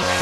Bye.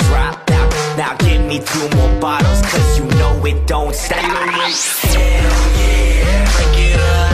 Now give me two more bottles, cause you know it don't stop. Hell yeah, break it up.